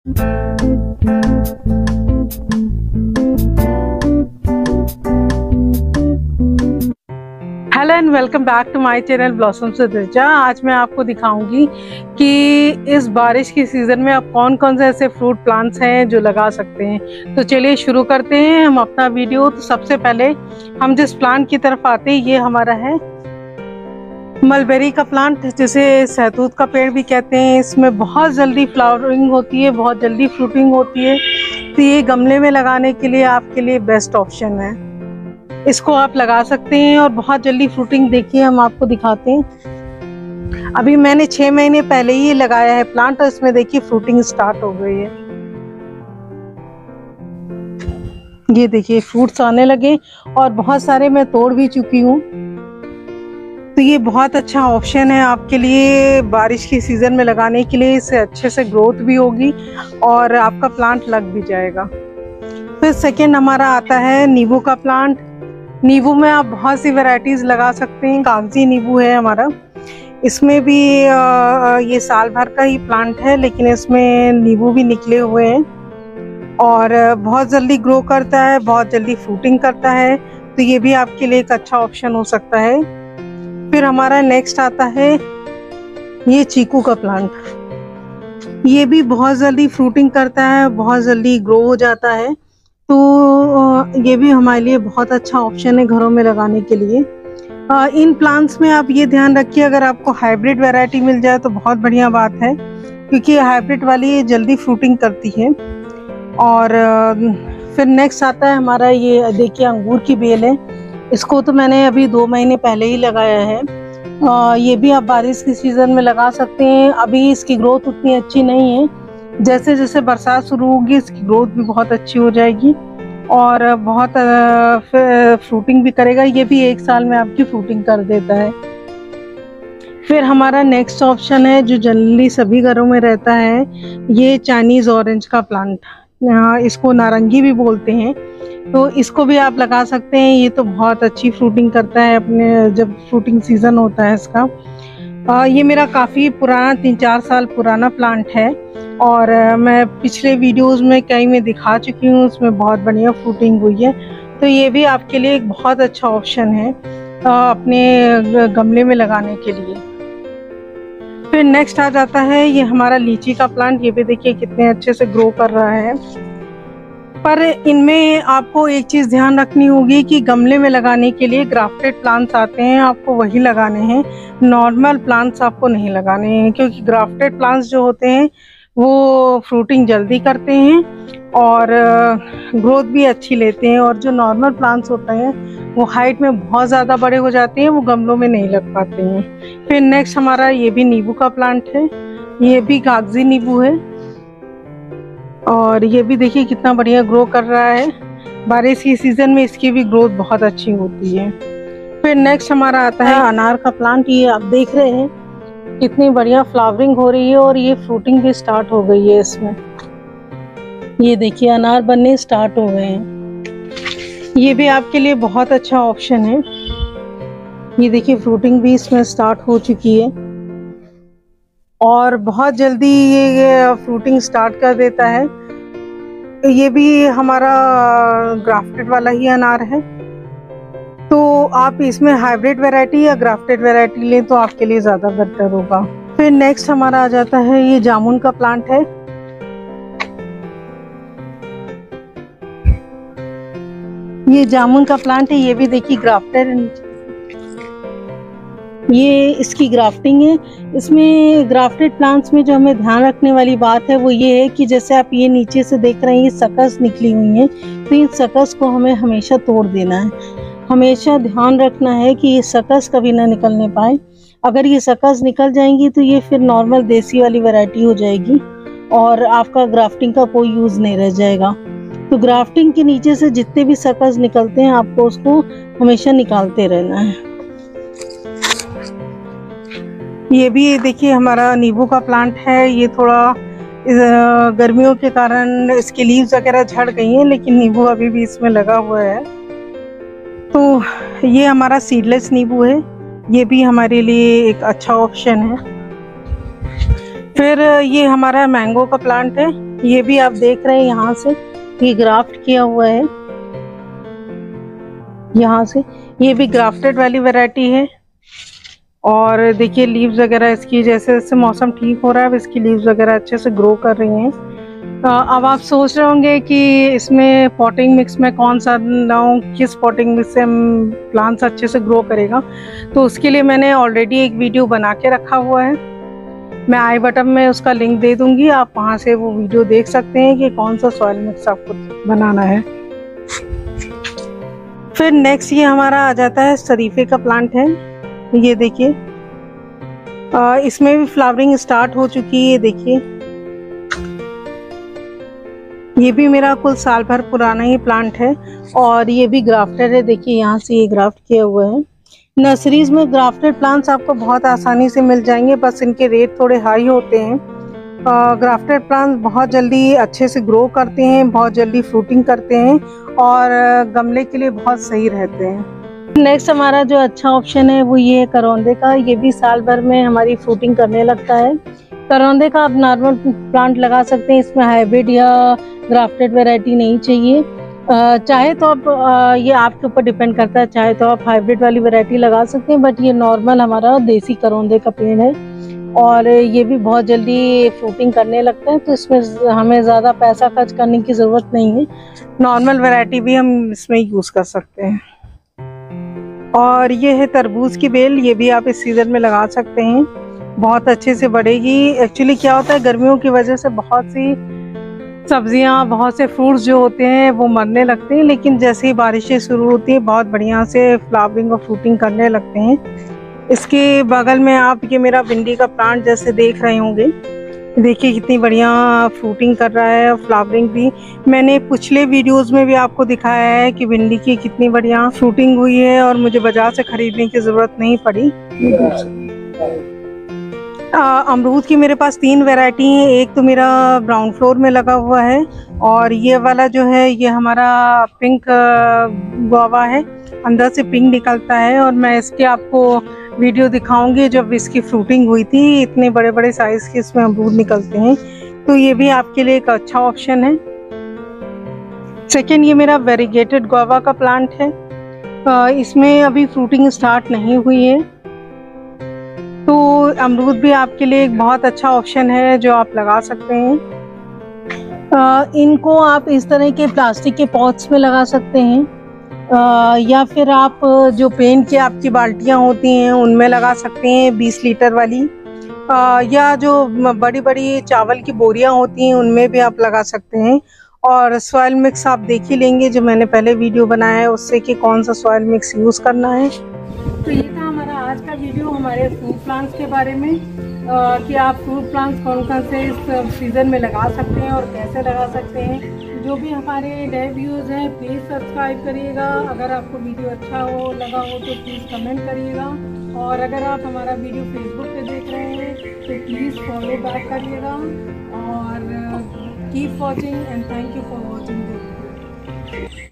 Hello and welcome back to my channel blossom से दिलजा आज मैं आपको दिखाऊँगी कि इस बारिश की सीज़न में आप कौन कौन से ऐसे फ्रूट प्लांट्स हैं जो लगा सकते हैं। तो चलिए शुरू करते हैं हम अपना वीडियो तो सबसे पहले हम जिस प्लांट की तरफ़ आते हैं, ये हमारा है मलबेरी का प्लांट जिसे सहतूत का पेड़ भी कहते हैं, इसमें बहुत जल्दी फ्लावरिंग होती है, बहुत जल्दी फ्रूटिंग होती है। तो ये गमले में लगाने के लिए आपके लिए बेस्ट ऑप्शन है। इसको आप लगा सकते हैं और बहुत जल्दी फ्रूटिंग देखिए, हम आपको दिखाते हैं। अभी मैंने छह महीने पहले ही लगाया है प्लांट और इसमें देखिए फ्रूटिंग स्टार्ट हो गई है। ये देखिए फ्रूट्स आने लगे और बहुत सारे मैं तोड़ भी चुकी हूँ। तो ये बहुत अच्छा ऑप्शन है आपके लिए बारिश की सीज़न में लगाने के लिए, इससे अच्छे से ग्रोथ भी होगी और आपका प्लांट लग भी जाएगा। फिर सेकेंड हमारा आता है नींबू का प्लांट नींबू में आप बहुत सी वैरायटीज़ लगा सकते हैं, कागज़ी नींबू है हमारा। इसमें भी ये साल भर का ही प्लांट है, लेकिन इसमें नींबू भी निकले हुए हैं। और बहुत जल्दी ग्रो करता है, बहुत जल्दी फ्रूटिंग करता है तो ये भी आपके लिए एक अच्छा ऑप्शन हो सकता है। फिर हमारा नेक्स्ट आता है ये चीकू का प्लांट ये भी बहुत जल्दी फ्रूटिंग करता है, बहुत जल्दी ग्रो हो जाता है. तो ये भी हमारे लिए बहुत अच्छा ऑप्शन है घरों में लगाने के लिए. इन प्लांट्स में आप ये ध्यान रखिए, अगर आपको हाइब्रिड वैरायटी मिल जाए तो बहुत बढ़िया बात है, क्योंकि हाइब्रिड वाली जल्दी फ्रूटिंग करती है. और फिर नेक्स्ट आता है हमारा ये, देखिए अंगूर की बेल है. इसको तो मैंने अभी दो महीने पहले ही लगाया है। आ, ये भी आप बारिश की सीज़न में लगा सकते हैं। अभी इसकी ग्रोथ उतनी अच्छी नहीं है। जैसे जैसे बरसात शुरू होगी इसकी ग्रोथ भी बहुत अच्छी हो जाएगी। और बहुत फ्रूटिंग भी करेगा। ये भी एक साल में आपकी फ्रूटिंग कर देता है। फिर हमारा नेक्स्ट ऑप्शन है जो जनरली सभी घरों में रहता है ये चाइनीज़ ऑरेंज का प्लांट इसको नारंगी भी बोलते हैं। तो इसको भी आप लगा सकते हैं ये तो बहुत अच्छी फ्रूटिंग करता है अपने जब फ्रूटिंग सीज़न होता है इसका। आ, ये मेरा काफ़ी पुराना तीन चार साल पुराना प्लांट है और मैं पिछले वीडियोस में कई में दिखा चुकी हूँ उसमें बहुत बढ़िया फ्रूटिंग हुई है। तो ये भी आपके लिए एक बहुत अच्छा ऑप्शन है आ, अपने गमले में लगाने के लिए। फिर नेक्स्ट आ जाता है ये हमारा लीची का प्लांट ये भी देखिए कितने अच्छे से ग्रो कर रहा है। पर इनमें आपको एक चीज़ ध्यान रखनी होगी कि गमले में लगाने के लिए ग्राफ्टेड प्लांट्स आते हैं, आपको वही लगाने हैं। नॉर्मल प्लांट्स आपको नहीं लगाने हैं, क्योंकि ग्राफ्टेड प्लांट्स जो होते हैं, वो फ्रूटिंग जल्दी करते हैं और ग्रोथ भी अच्छी लेते हैं और जो नॉर्मल प्लांट्स होते हैं, वो हाइट में बहुत ज़्यादा बड़े हो जाते हैं, वो गमलों में नहीं लग पाते हैं। फिर नेक्स्ट हमारा ये भी नींबू का प्लांट है, ये भी कागज़ी नींबू है। और ये भी देखिए कितना बढ़िया ग्रो कर रहा है। बारिश की सीज़न में इसकी भी ग्रोथ बहुत अच्छी होती है। फिर नेक्स्ट हमारा आता है अनार का प्लांट ये आप देख रहे हैं, कितनी बढ़िया फ्लावरिंग हो रही है और ये फ्रूटिंग भी स्टार्ट हो गई है इसमें। ये देखिए अनार बनने स्टार्ट हो गए हैं। ये भी आपके लिए बहुत अच्छा ऑप्शन है। ये देखिए फ्रूटिंग भी इसमें स्टार्ट हो चुकी है। और बहुत जल्दी ये फ्रूटिंग स्टार्ट कर देता है। ये भी हमारा ग्राफ्टेड वाला ही अनार है। तो आप इसमें हाइब्रिड वैरायटी या ग्राफ्टेड वैरायटी लें तो आपके लिए ज़्यादा बेहतर होगा। फिर नेक्स्ट हमारा आ जाता है, ये जामुन का प्लांट है। ये जामुन का प्लांट है, ये भी देखिए ग्राफ्टेड ये इसकी ग्राफ्टिंग है। इसमें ग्राफ्टेड प्लांट्स में जो हमें ध्यान रखने वाली बात है, वो ये है कि जैसे आप ये नीचे से देख रहे हैं, ये सकस निकली हुई हैं तो इन सकस को हमें हमेशा तोड़ देना है। हमेशा ध्यान रखना है कि ये सकस कभी ना निकलने पाए। अगर ये सकस निकल जाएँगी तो ये फिर नॉर्मल देसी वाली वैरायटी हो जाएगी और आपका ग्राफ्टिंग का कोई यूज़ नहीं रह जाएगा। तो ग्राफ्टिंग के नीचे से जितने भी सकस निकलते हैं, आपको उसको हमेशा निकालते रहना है। ये भी देखिए, हमारा नींबू का प्लांट है। ये थोड़ा गर्मियों के कारण इसके लीव्स वगैरह झड़ गई हैं, लेकिन नींबू अभी भी इसमें लगा हुआ है। तो ये हमारा सीडलेस नींबू है। ये भी हमारे लिए एक अच्छा ऑप्शन है। फिर ये हमारा मैंगो का प्लांट है। ये भी आप देख रहे हैं यहाँ से। ये ग्राफ्ट किया हुआ है। यहाँ से। ये भी ग्राफ्टेड वाली वैरायटी है। और देखिए लीव्स वगैरह इसकी, जैसे जैसे मौसम ठीक हो रहा है, अब इसकी लीव्स वगैरह अच्छे से ग्रो कर रही हैं। अब आप सोच रहे होंगे कि इसमें पॉटिंग मिक्स में कौन सा लाऊं, किस पॉटिंग मिक्स से प्लांट्स अच्छे से ग्रो करेगा? तो उसके लिए मैंने ऑलरेडी एक वीडियो बना के रखा हुआ है। मैं आई बटन में उसका लिंक दे दूँगी, आप वहाँ से वो वीडियो देख सकते हैं कि कौन सा सॉइल मिक्स आपको बनाना है। फिर नेक्स्ट ये हमारा आ जाता है शरीफे का प्लांट है। ये देखिए। इसमें भी फ्लावरिंग स्टार्ट हो चुकी है, ये देखिए। ये भी मेरा कुल साल भर पुराना ही प्लांट है और ये भी ग्राफ्टेड है। देखिए, यहाँ से ये ग्राफ्ट किया हुआ है। नर्सरीज में ग्राफ्टेड प्लांट्स आपको बहुत आसानी से मिल जाएँगे, बस इनके रेट थोड़े हाई होते हैं। ग्राफ्टेड प्लांट्स बहुत जल्दी अच्छे से ग्रो करते हैं, बहुत जल्दी फ्रूटिंग करते हैं और गमले के लिए बहुत सही रहते हैं। नेक्स्ट हमारा जो अच्छा ऑप्शन है वो ये है करौंदे का। ये भी साल भर में हमारी फ्रूटिंग करने लगता है। करौंदे का आप नॉर्मल प्लांट लगा सकते हैं। इसमें हाइब्रिड या ग्राफ्टेड वैरायटी नहीं चाहिए। चाहे तो आप ये आपके ऊपर डिपेंड करता है। चाहे तो आप हाइब्रिड वाली वैरायटी लगा सकते हैं बट ये नॉर्मल हमारा देसी करौंदे का पेड़ है। और ये भी बहुत जल्दी फ्रूटिंग करने लगता है तो इसमें हमें ज़्यादा पैसा खर्च करने की ज़रूरत नहीं है। नॉर्मल वैरायटी भी हम इसमें यूज़ कर सकते हैं। और ये है तरबूज की बेल, ये भी आप इस सीज़न में लगा सकते हैं। बहुत अच्छे से बढ़ेगी एक्चुअली क्या होता है, गर्मियों की वजह से बहुत सी सब्ज़ियाँ, बहुत से फ्रूट्स जो होते हैं, वो मरने लगते हैं। लेकिन जैसे ही बारिशें शुरू होती हैं, बहुत बढ़िया से फ्लावरिंग और फ्रूटिंग करने लगते हैं। इसके बगल में आप, ये मेरा भिंडी का प्लांट जैसे देख रहे होंगे। देखिए कितनी बढ़िया फ्रूटिंग कर रहा है, फ्लावरिंग भी। मैंने पिछले वीडियोस में भी आपको दिखाया है कि भिंडी की कितनी बढ़िया फ्रूटिंग हुई है और मुझे बाज़ार से खरीदने की ज़रूरत नहीं पड़ी। अमरूद की मेरे पास तीन वैरायटी हैं। एक तो मेरा ब्राउन फ्लोर में लगा हुआ है और ये वाला जो है, ये हमारा पिंक गुआवा है। अंदर से पिंक निकलता है और मैं इसके आपको वीडियो दिखाऊँगी जब इसकी फ्रूटिंग हुई थी, इतने बड़े बड़े साइज़ के इसमें अमरूद निकलते हैं। तो ये भी आपके लिए एक अच्छा ऑप्शन है। सेकेंड ये मेरा वेरीगेटेड गोवा का प्लांट है। इसमें अभी फ्रूटिंग स्टार्ट नहीं हुई है। तो अमरूद भी आपके लिए एक बहुत अच्छा ऑप्शन है जो आप लगा सकते हैं। इनको आप इस तरह के प्लास्टिक के पॉट्स में लगा सकते हैं। या फिर आप जो पेंट की आपकी बाल्टियाँ होती हैं उनमें लगा सकते हैं बीस लीटर वाली। या जो बड़ी बड़ी चावल की बोरियाँ होती हैं उनमें भी आप लगा सकते हैं। और सॉयल मिक्स आप देख ही लेंगे जो मैंने पहले वीडियो बनाया है उससे कि कौन सा सॉयल मिक्स यूज़ करना है। तो ये था हमारा आज का वीडियो हमारे फ्रूट प्लांट्स के बारे में। आ, कि आप फ्रूट प्लांट्स कौन कौन से इस सीज़न में लगा सकते हैं और कैसे लगा सकते हैं। जो भी हमारे नए व्यूज़ हैं प्लीज़ सब्सक्राइब करिएगा। अगर आपको वीडियो अच्छा हो, लगा हो तो प्लीज़ कमेंट करिएगा। और अगर आप हमारा वीडियो फेसबुक पे देख रहे हैं तो प्लीज़ फॉलो बैक करिएगा। और keep watching and thank you for watching this